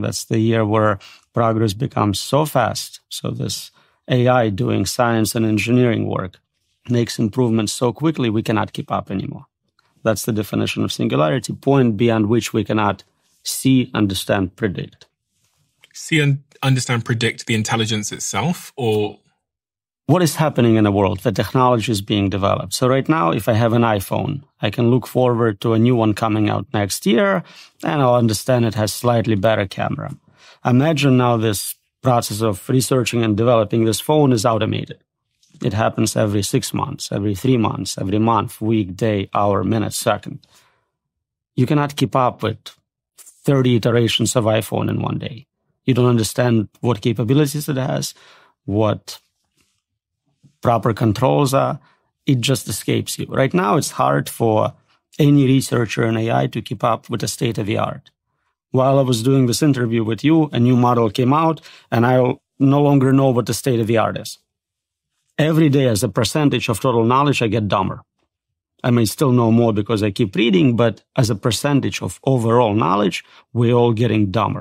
That's the year where progress becomes so fast. So this AI doing science and engineering work makes improvements so quickly we cannot keep up anymore. That's the definition of singularity, point beyond which we cannot see, understand, predict. See and understand, predict the intelligence itself, or what is happening in the world? The technology is being developed. So right now, if I have an iPhone, I can look forward to a new one coming out next year, and I'll understand it has slightly better camera. Imagine now this process of researching and developing this phone is automated. It happens every six months, every three months, every month, week, day, hour, minute, second. You cannot keep up with 30 iterations of iPhone in one day. You don't understand what capabilities it has, what proper controls are, it just escapes you. Right now, it's hard for any researcher in AI to keep up with the state of the art. While I was doing this interview with you, a new model came out, and I no longer know what the state of the art is. Every day, as a percentage of total knowledge, I get dumber. I may still know more because I keep reading, but as a percentage of overall knowledge, we're all getting dumber.